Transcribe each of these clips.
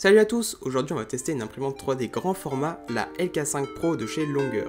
Salut à tous, aujourd'hui on va tester une imprimante 3D grand format, la LK5 Pro de chez Longer.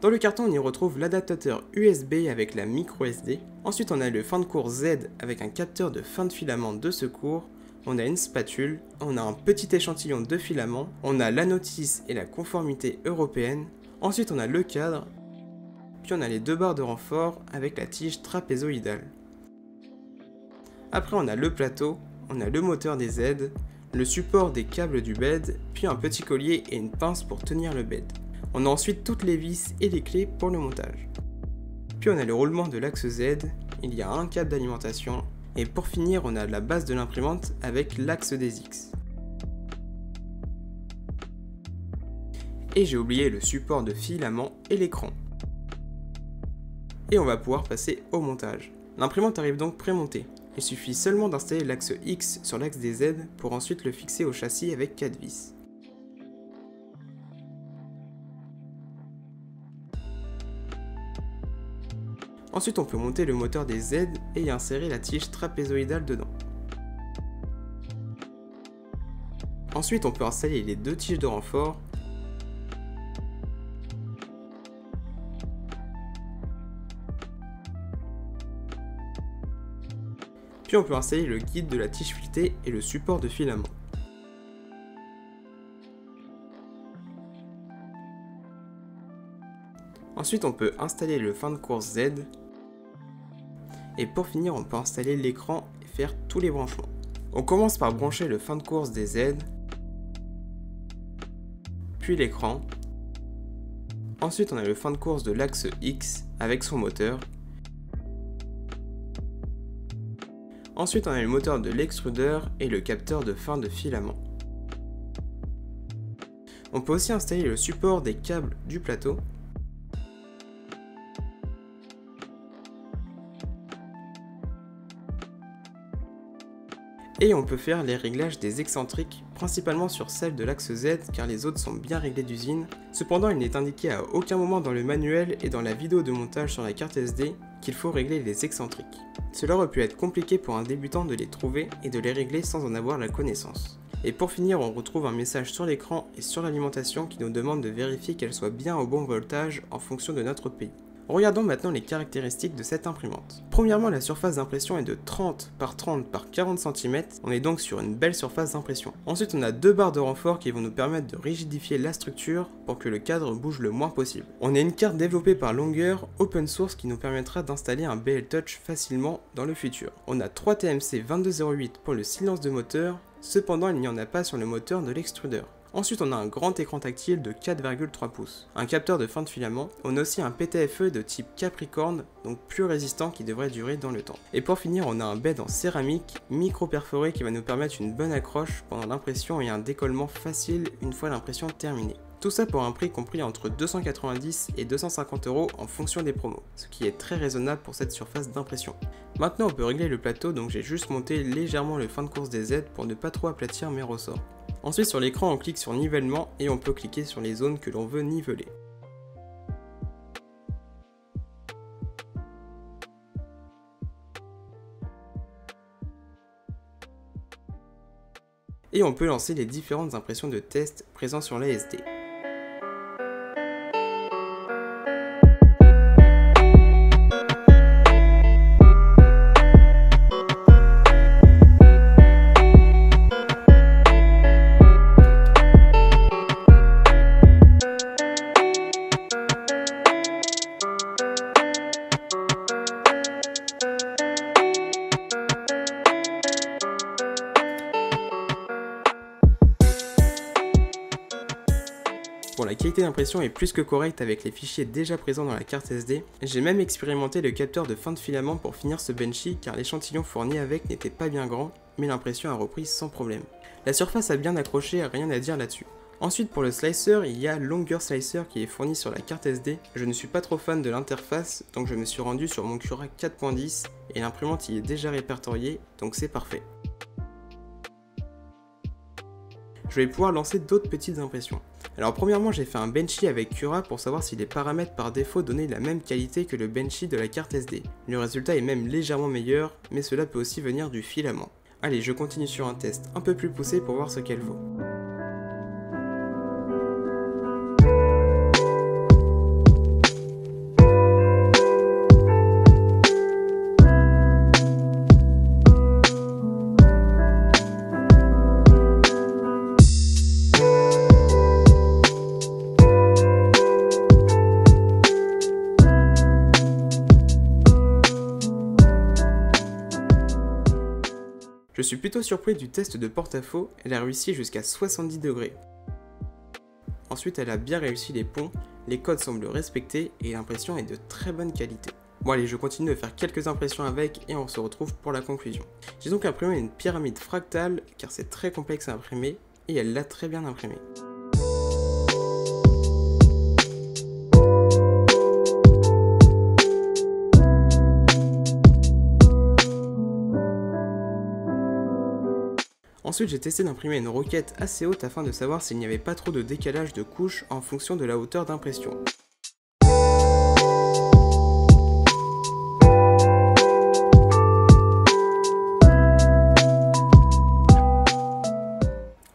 Dans le carton, on y retrouve l'adaptateur USB avec la micro SD. Ensuite, on a le fin de cours Z avec un capteur de fin de filament de secours. On a une spatule, on a un petit échantillon de filament, on a la notice et la conformité européenne. Ensuite, on a le cadre, puis on a les deux barres de renfort avec la tige trapézoïdale. Après, on a le plateau, on a le moteur des Z, le support des câbles du bed, puis un petit collier et une pince pour tenir le bed. On a ensuite toutes les vis et les clés pour le montage. Puis on a le roulement de l'axe Z, il y a un câble d'alimentation, et pour finir on a la base de l'imprimante avec l'axe des X. Et j'ai oublié le support de filament et l'écran. Et on va pouvoir passer au montage. L'imprimante arrive donc prémontée. Il suffit seulement d'installer l'axe X sur l'axe des Z pour ensuite le fixer au châssis avec 4 vis. Ensuite, on peut monter le moteur des Z et y insérer la tige trapézoïdale dedans. Ensuite, on peut installer les deux tiges de renfort. Puis on peut installer le guide de la tige filetée et le support de filament. Ensuite, on peut installer le fin de course Z. Et pour finir, on peut installer l'écran et faire tous les branchements. On commence par brancher le fin de course des Z, puis l'écran. Ensuite, on a le fin de course de l'axe X avec son moteur. Ensuite, on a le moteur de l'extrudeur et le capteur de fin de filament. On peut aussi installer le support des câbles du plateau Et on peut faire les réglages des excentriques, principalement sur celle de l'axe Z car les autres sont bien réglés d'usine. Cependant il n'est indiqué à aucun moment dans le manuel et dans la vidéo de montage sur la carte SD qu'il faut régler les excentriques. Cela aurait pu être compliqué pour un débutant de les trouver et de les régler sans en avoir la connaissance. Et pour finir, on retrouve un message sur l'écran et sur l'alimentation qui nous demande de vérifier qu'elle soit bien au bon voltage en fonction de notre pays. Regardons maintenant les caractéristiques de cette imprimante. Premièrement, la surface d'impression est de 30 par 30 par 40 cm, on est donc sur une belle surface d'impression. Ensuite, on a deux barres de renfort qui vont nous permettre de rigidifier la structure pour que le cadre bouge le moins possible. On a une carte développée par Longer, open source, qui nous permettra d'installer un BL Touch facilement dans le futur. On a 3 TMC 2208 pour le silence de moteur, cependant il n'y en a pas sur le moteur de l'extrudeur. Ensuite, on a un grand écran tactile de 4,3 pouces, un capteur de fin de filament, on a aussi un PTFE de type Capricorn, donc plus résistant qui devrait durer dans le temps. Et pour finir, on a un bed en céramique micro-perforé qui va nous permettre une bonne accroche pendant l'impression et un décollement facile une fois l'impression terminée. Tout ça pour un prix compris entre 290 et 250 euros en fonction des promos, ce qui est très raisonnable pour cette surface d'impression. Maintenant on peut régler le plateau donc j'ai juste monté légèrement le fin de course des Z pour ne pas trop aplatir mes ressorts. Ensuite sur l'écran on clique sur nivellement et on peut cliquer sur les zones que l'on veut niveler. Et on peut lancer les différentes impressions de test présentes sur l'ASD. Bon, la qualité d'impression est plus que correcte avec les fichiers déjà présents dans la carte SD. J'ai même expérimenté le capteur de fin de filament pour finir ce Benchy car l'échantillon fourni avec n'était pas bien grand, mais l'impression a repris sans problème. La surface a bien accroché, rien à dire là-dessus. Ensuite pour le slicer, il y a Longer Slicer qui est fourni sur la carte SD. Je ne suis pas trop fan de l'interface, donc je me suis rendu sur mon Cura 4.10 et l'imprimante y est déjà répertoriée, donc c'est parfait. je vais pouvoir lancer d'autres petites impressions. Alors premièrement j'ai fait un Benchy avec Cura pour savoir si les paramètres par défaut donnaient la même qualité que le Benchy de la carte SD. Le résultat est même légèrement meilleur, mais cela peut aussi venir du filament. Allez, je continue sur un test un peu plus poussé pour voir ce qu'elle vaut. Suis plutôt surpris du test de porte-à-faux, elle a réussi jusqu'à 70 degrés. Ensuite, elle a bien réussi les ponts, les codes semblent respectés et l'impression est de très bonne qualité. Bon allez, je continue de faire quelques impressions avec et on se retrouve pour la conclusion. J'ai donc imprimé une pyramide fractale car c'est très complexe à imprimer et elle l'a très bien imprimée. Ensuite, j'ai testé d'imprimer une roquette assez haute afin de savoir s'il n'y avait pas trop de décalage de couches en fonction de la hauteur d'impression.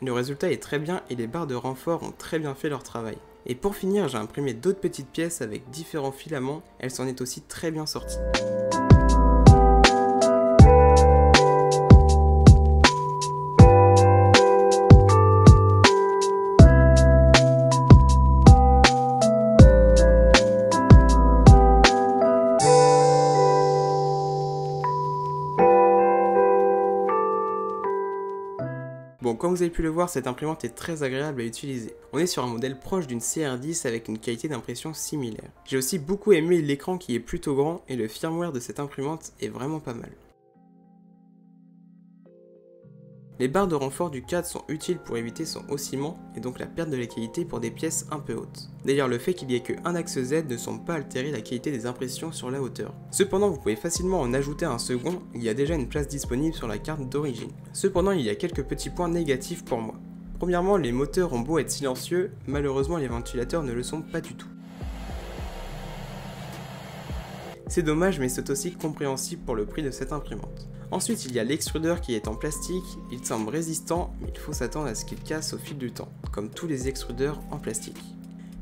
Le résultat est très bien et les barres de renfort ont très bien fait leur travail. Et pour finir, j'ai imprimé d'autres petites pièces avec différents filaments, elles s'en est aussi très bien sorties. Bon, comme vous avez pu le voir, cette imprimante est très agréable à utiliser. On est sur un modèle proche d'une CR10 avec une qualité d'impression similaire. J'ai aussi beaucoup aimé l'écran qui est plutôt grand et le firmware de cette imprimante est vraiment pas mal. Les barres de renfort du cadre sont utiles pour éviter son oscillement et donc la perte de la qualité pour des pièces un peu hautes. D'ailleurs le fait qu'il y ait qu'un axe Z ne semble pas altérer la qualité des impressions sur la hauteur. Cependant vous pouvez facilement en ajouter un second, il y a déjà une place disponible sur la carte d'origine. Cependant il y a quelques petits points négatifs pour moi. Premièrement les moteurs ont beau être silencieux, malheureusement les ventilateurs ne le sont pas du tout. C'est dommage mais c'est aussi compréhensible pour le prix de cette imprimante. Ensuite, il y a l'extrudeur qui est en plastique, il semble résistant, mais il faut s'attendre à ce qu'il casse au fil du temps, comme tous les extrudeurs en plastique.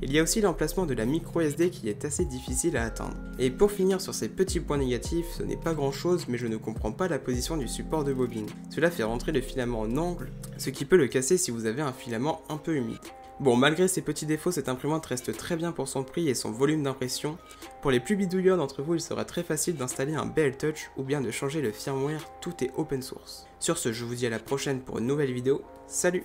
Il y a aussi l'emplacement de la micro SD qui est assez difficile à atteindre. Et pour finir sur ces petits points négatifs, ce n'est pas grand chose mais je ne comprends pas la position du support de bobine. Cela fait rentrer le filament en angle, ce qui peut le casser si vous avez un filament un peu humide. Bon, malgré ces petits défauts, cette imprimante reste très bien pour son prix et son volume d'impression. Pour les plus bidouilleurs d'entre vous, il sera très facile d'installer un BL Touch ou bien de changer le firmware, tout est open source. Sur ce, je vous dis à la prochaine pour une nouvelle vidéo, salut